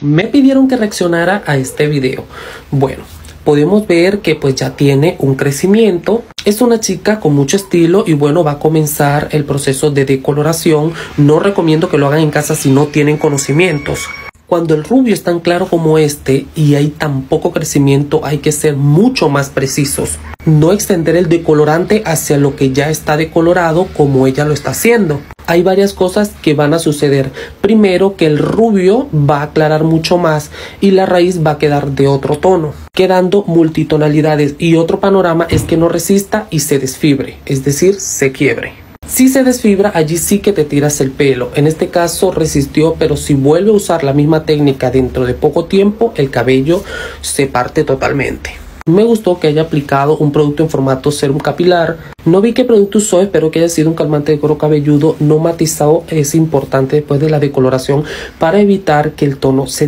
Me pidieron que reaccionara a este video. Bueno, podemos ver que pues ya tiene un crecimiento. Es una chica con mucho estilo y bueno, va a comenzar el proceso de decoloración. No recomiendo que lo hagan en casa si no tienen conocimientos. Cuando el rubio es tan claro como este y hay tan poco crecimiento, hay que ser mucho más precisos. No extender el decolorante hacia lo que ya está decolorado como ella lo está haciendo. Hay varias cosas que van a suceder. Primero que el rubio va a aclarar mucho más y la raíz va a quedar de otro tono, quedando multitonalidades. Y otro panorama es que no resista y se desfibre, es decir, se quiebre. Si se desfibra, allí sí que te tiras el pelo. En este caso resistió, pero si vuelve a usar la misma técnica dentro de poco tiempo, el cabello se parte totalmente. Me gustó que haya aplicado un producto en formato serum capilar. No vi qué producto usó, espero que haya sido un calmante de cuero cabelludo no matizado. Es importante después de la decoloración para evitar que el tono se